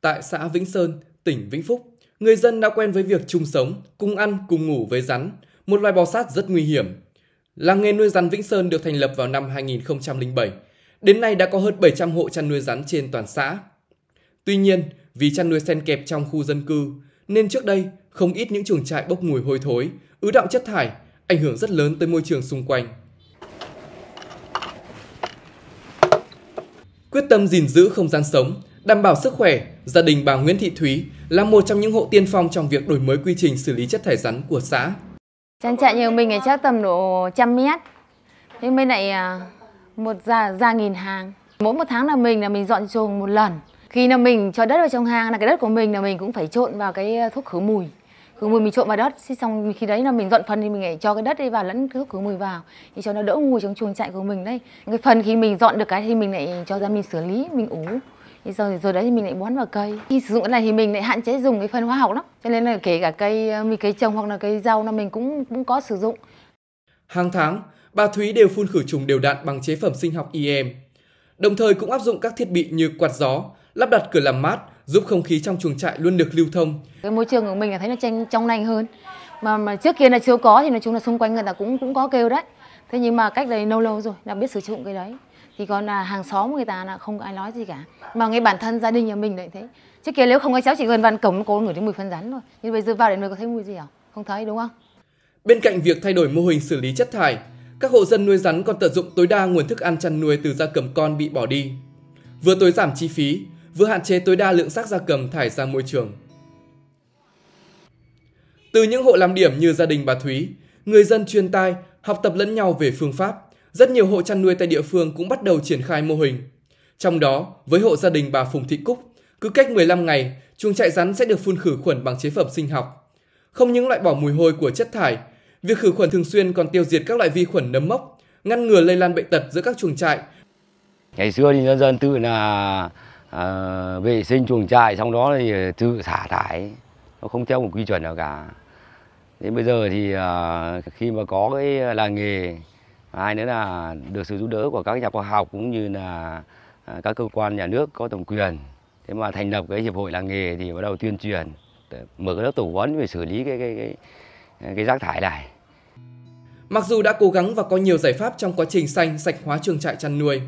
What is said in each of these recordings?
Tại xã Vĩnh Sơn, tỉnh Vĩnh Phúc, người dân đã quen với việc chung sống, cùng ăn, cùng ngủ với rắn, một loài bò sát rất nguy hiểm. Làng nghề nuôi rắn Vĩnh Sơn được thành lập vào năm 2007. Đến nay đã có hơn 700 hộ chăn nuôi rắn trên toàn xã. Tuy nhiên, vì chăn nuôi xen kẹp trong khu dân cư, nên trước đây không ít những chuồng trại bốc mùi hôi thối, ứ động chất thải, ảnh hưởng rất lớn tới môi trường xung quanh. Quyết tâm gìn giữ không gian sống, đảm bảo sức khỏe, gia đình bà Nguyễn Thị Thúy là một trong những hộ tiên phong trong việc đổi mới quy trình xử lý chất thải rắn của xã. Trang trại nhà mình ở chắc tầm độ trăm mét. Thế bên này một ra ra nghìn hàng. Mỗi một tháng là mình là mình dọn chuồng một lần. Khi là mình cho đất vào trong hang là cái đất của mình là mình cũng phải trộn vào cái à, thuốc khử mùi. Khử mùi mình trộn vào đất, xong khi đấy là mình dọn phần thì mình lại cho cái đất đi vào lẫn thuốc khử mùi vào thì cho nó đỡ mùi trong chuồng trại của mình đấy. Cái phần khi mình dọn được cái thì mình lại cho ra mình xử lý, mình ủ thì rồi rồi đấy thì mình lại bón vào cây. Khi sử dụng cái này thì mình lại hạn chế dùng cái phân hóa học lắm. Cho nên là kể cả cây ờ, mì cây trồng hoặc là cây rau là mình cũng cũng có sử dụng. Hàng tháng bà Thúy đều phun khử trùng đều đặn bằng chế phẩm sinh học IEM đồng thời cũng áp dụng các thiết bị như quạt gió lắp đặt cửa làm mát giúp không khí trong chuồng trại luôn được lưu thông. Cái môi trường của mình là thấy nó tranh trong lành hơn. Mà mà trước kia là chưa có thì nói chung là xung quanh người ta cũng cũng có kêu đấy. Thế nhưng mà cách đây lâu lâu rồi là biết sử dụng cái đấy thì còn là hàng xóm người ta là không ai nói gì cả. Mà ngay bản thân gia đình nhà mình lại thế. Trước kia nếu không có cháu chỉ gần văn cổng cô ngửi thấy mùi phân rắn thôi. Nhưng bây giờ vào để nơi có thấy mùi gì à không thấy đúng không? Bên cạnh việc thay đổi mô hình xử lý chất thải các hộ dân nuôi rắn còn tận dụng tối đa nguồn thức ăn chăn nuôi từ gia cầm con bị bỏ đi. Vừa tối giảm chi phí vừa hạn chế tối đa lượng xác gia cầm thải ra môi trường. Từ những hộ làm điểm như gia đình bà Thúy, người dân chuyên tai học tập lẫn nhau về phương pháp rất nhiều hộ chăn nuôi tại địa phương cũng bắt đầu triển khai mô hình. Trong đó, với hộ gia đình bà Phùng Thị Cúc, cứ cách 15 ngày, chuồng trại rắn sẽ được phun khử khuẩn bằng chế phẩm sinh học. Không những loại bỏ mùi hôi của chất thải, việc khử khuẩn thường xuyên còn tiêu diệt các loại vi khuẩn nấm mốc, ngăn ngừa lây lan bệnh tật giữa các chuồng trại. Ngày xưa thì nhân dân tự là à, vệ sinh chuồng trại, xong đó thì tự xả thải, nó không theo một quy chuẩn nào cả. Đến bây giờ thì à, khi mà có cái làng nghề hai nữa là được sự giúp đỡ của các nhà khoa học cũng như là à, các cơ quan nhà nước có thẩm quyền thế mà thành lập cái hiệp hội làng nghề thì bắt đầu tuyên truyền mở cái lớp tổ huấn về xử lý cái cái cái cái rác thải này Mặc dù đã cố gắng và có nhiều giải pháp trong quá trình xanh sạch hóa trường trại chăn nuôi,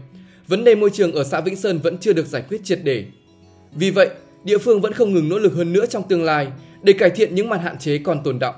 vấn đề môi trường ở xã Vĩnh Sơn vẫn chưa được giải quyết triệt để. Vì vậy, địa phương vẫn không ngừng nỗ lực hơn nữa trong tương lai để cải thiện những mặt hạn chế còn tồn động.